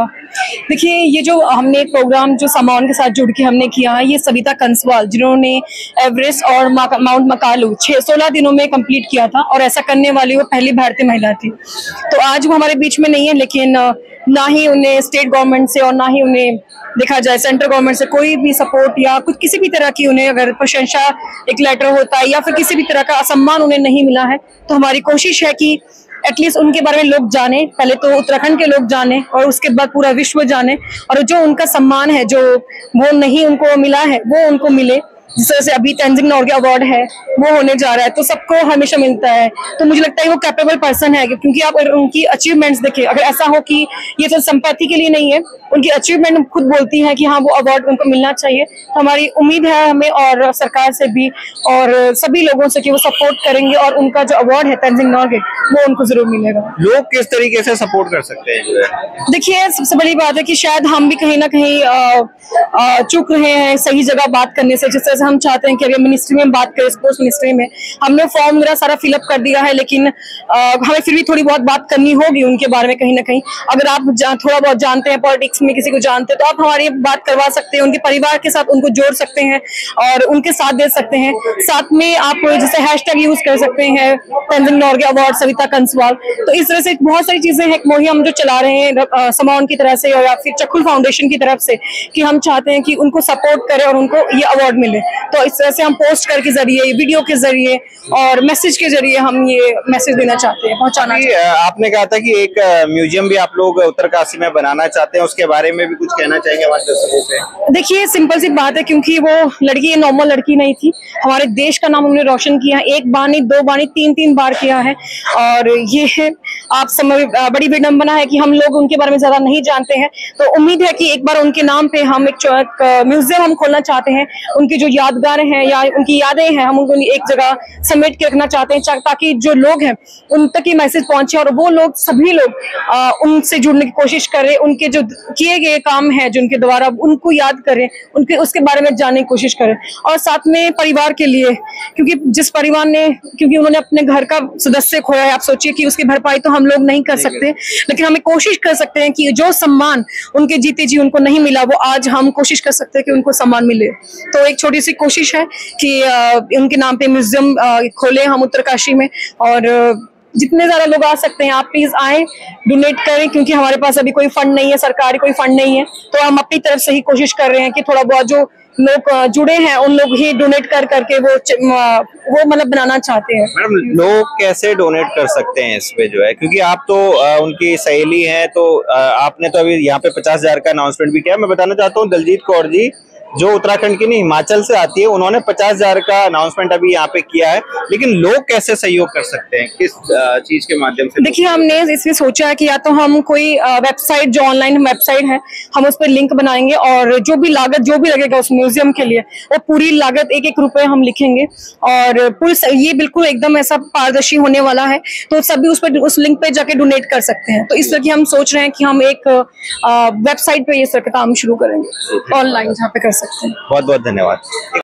देखिए, ये जो हमने प्रोग्राम जो सामान के साथ जुड़ के हमने किया है ये सविता कंसवाल, जिन्होंने एवरेस्ट और माउंट मकालू छह सोलह दिनों में कंप्लीट किया था, और ऐसा करने वाली वो पहली भारतीय महिला थी। तो आज वो हमारे बीच में नहीं है, लेकिन ना ही उन्हें स्टेट गवर्नमेंट से और ना ही उन्हें देखा जाए सेंट्रल गवर्नमेंट से कोई भी सपोर्ट या कुछ किसी भी तरह की उन्हें अगर प्रशंसा, एक लेटर होता है या फिर किसी भी तरह का असम्मान उन्हें नहीं मिला है तो हमारी कोशिश है कि एटलीस्ट उनके बारे में लोग जाने, पहले तो उत्तराखंड के लोग जाने और उसके बाद पूरा विश्व जाने। और जो उनका सम्मान है, जो वो नहीं उनको मिला है, वो उनको मिले। जिस तरह से अभी तेंजिंग नॉर्गे अवार्ड है वो होने जा रहा है तो सबको हमेशा मिलता है। तो मुझे लगता है वो कैपेबल पर्सन है क्योंकि आप उनकी अचीवमेंट्स देखें अगर ऐसा हो कि ये तो संपत्ति के लिए नहीं है उनकी अचीवमेंट खुद बोलती है कि हाँ वो अवार्ड उनको मिलना चाहिए। तो हमारी उम्मीद है हमें और सरकार से भी और सभी लोगों से कि वो सपोर्ट करेंगे और उनका जो अवार्ड है तेंजिंग नॉर्गे वो उनको ज़रूर मिलेगा। लोग किस तरीके से सपोर्ट कर सकते हैं देखिए सबसे बड़ी बात है कि शायद हम भी कहीं ना कहीं चुक रहे हैं सही जगह बात करने से जिस तरह से हम चाहते हैं कि अभी मिनिस्ट्री में बात करें स्पोर्ट्स मिनिस्ट्री में हमने फॉर्म मेरा सारा फिलअप कर दिया है लेकिन आ, हमें फिर भी थोड़ी बहुत बात करनी होगी उनके बारे में कहीं ना कहीं। अगर आप थोड़ा बहुत जानते हैं पॉलिटिक्स में किसी को जानते हैं तो आप हमारी बात करवा सकते हैं उनके परिवार के साथ उनको जोड़ सकते हैं और उनके साथ दे सकते हैं। साथ में आप जैसे हैश यूज़ कर सकते हैं तंजिंग नॉर्गे अवार्ड सविता कंसवाल तो इस तरह से बहुत सारी चीज़ें हैं मोहिम हम जो चला रहे हैं समाउन की तरह से और या फिर चक्कुल फाउंडेशन की तरफ़ से कि हम चाहते हैं कि उनको सपोर्ट करें और उनको ये अवार्ड मिले। तो इस तरह से हम पोस्ट करके ज़रिए वीडियो के ज़रिए और मैसेज के ज़रिए हम ये मैसेज देना चाहते हैं पहुंचाना आपने कहा था कि एक म्यूज़ियम भी आप लोग उत्तरकाशी में बनाना चाहते हैं उसके बारे में भी कुछ कहना चाहेंगे हमारे दर्शकों से? देखिए सिंपल सी बात है क्योंकि वो लड़की नॉर्मल लड़की नहीं थी। हमारे देश का नाम उन्होंने रोशन किया एक बार नहीं दो बार नहीं तीन तीन बार किया है। और ये आप समझ बड़ी विडम्बना है कि हम लोग उनके बारे में ज़्यादा नहीं जानते हैं। तो उम्मीद है कि एक बार उनके नाम पे हम एक म्यूज़ियम हम खोलना चाहते हैं। उनकी जो यादगार हैं या उनकी यादें हैं हम उनको एक जगह समेट के रखना चाहते हैं ताकि जो लोग हैं उन तक ये मैसेज पहुँचे और वो लोग सभी लोग उनसे जुड़ने की कोशिश करें उनके जो किए गए काम है जो उनके द्वारा उनको याद करें उनके उसके बारे में जानने की कोशिश करें। और साथ में परिवार के लिए क्योंकि जिस परिवार ने क्योंकि उन्होंने अपने घर का सदस्य खोया है आप सोचिए कि उसकी भरपाई तो हम लोग नहीं कर सकते लेकिन हमें कोशिश कर सकते हैं कि जो सम्मान उनके जीते जी उनको नहीं मिला वो आज हम कोशिश कर सकते हैं कि उनको सम्मान मिले। तो एक छोटी सी कोशिश है कि उनके नाम पे म्यूज़ियम खोले हम उत्तरकाशी में। और जितने ज़्यादा लोग आ सकते हैं आप प्लीज़ आए डोनेट करें क्योंकि हमारे पास अभी कोई फंड नहीं है सरकारी कोई फंड नहीं है। तो हम अपनी तरफ़ से ही कोशिश कर रहे हैं कि थोड़ा बहुत जो लोग जुड़े हैं उन लोग ही डोनेट कर करके वो वो मतलब बनाना चाहते हैं। मैडम लोग कैसे डोनेट कर सकते हैं इस पे जो है? क्योंकि आप तो आ, उनकी सहेली हैं तो आ, आपने तो अभी यहाँ पे पचास हज़ार का अनाउंसमेंट भी किया। मैं बताना चाहता हूँ दलजीत कौर जी जो उत्तराखंड की नहीं हिमाचल से आती है उन्होंने पचास हज़ार का अनाउंसमेंट अभी यहाँ पे किया है। लेकिन लोग कैसे सहयोग कर सकते हैं? किस चीज़ के माध्यम से? देखिए हमने इसमें सोचा है कि या तो हम कोई वेबसाइट जो ऑनलाइन वेबसाइट है हम उस पर लिंक बनाएँगे और जो भी लागत जो भी लगेगा उस म्यूज़ियम के लिए वो पूरी लागत एक एक रुपए हम लिखेंगे। और पूरी ये बिल्कुल एकदम ऐसा पारदर्शी होने वाला है तो सभी उस पर उस लिंक पे जाके डोनेट कर सकते हैं। तो इस तरह की हम सोच रहे हैं कि हम एक वेबसाइट पे ये सर काम शुरू करेंगे ऑनलाइन जहाँ पे कर सकते हैं बहुत बहुत धन्यवाद।